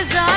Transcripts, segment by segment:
Cause I.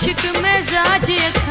आशिक मैं जाज जाजे